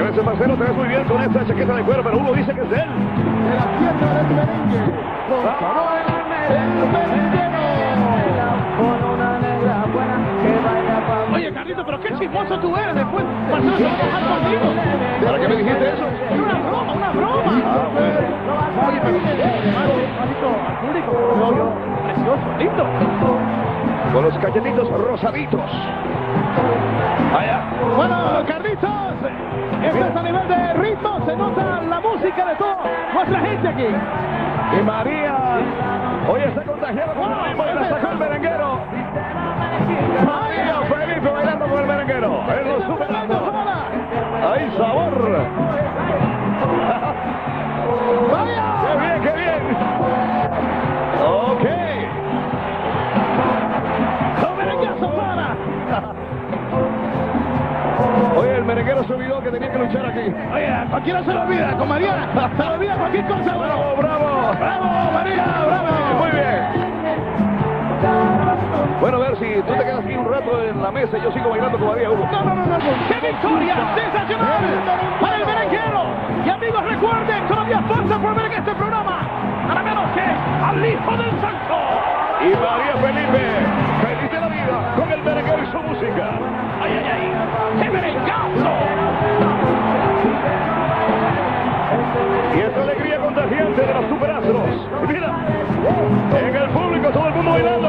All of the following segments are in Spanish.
Gracias, Marcelo. Te ves muy bien con esta chaqueta de cuero, pero uno dice que es de él. De la tierra del merengue. Con favor, el. Oye, Carlito, pero qué chismoso tú eres después. Marcelo a. ¿Para qué me dijiste eso? Es una broma, una broma. Ah, bueno. Oye, pero Carlito, al público, precioso, lindo. Con los cachetitos rosaditos. Allá. Música de toda nuestra gente aquí. Y María. Hoy está contagiada con el y la sacó el merenguero. María Felipe bailando con el merenguero. En los superando. ¡Hay sabor! ¡Vaya! ¡Qué bien, qué bien! Ok. ¡Con merengazo para! Que tenía que luchar aquí. Oye, a cualquiera se lo olvida, con María, se le olvida cualquier cosa. ¡Bravo, bravo! ¡Bravo, María, bravo! Muy bien. Bueno, a ver si tú te quedas aquí un rato en la mesa y yo sigo bailando con María Hugo. No, no, no, no, ¡Qué victoria! ¡Sensacional! Para el merenguero. Y amigos, recuerden, todavía falta por ver en este programa. Nada menos que al hijo del santo. Y María Felipe, Y esta alegría contagiante de los superastros. Y mira, en el público todo el mundo bailando.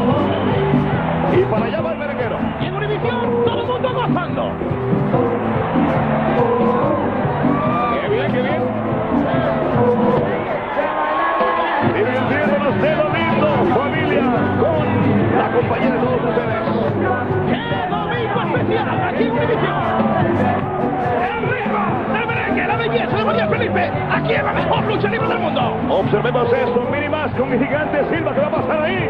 Y para allá va el merenguero. Y en Univisión, todo el mundo gozando. Qué bien, qué bien. Divirtiéndonos de lo lindo, familia, con la compañía de todos ustedes. ¡Qué domingo especial aquí en Univisión! ¡Aquí en la mejor lucha libre del mundo! Observemos esto, mini más con mi gigante Silva que va a pasar ahí.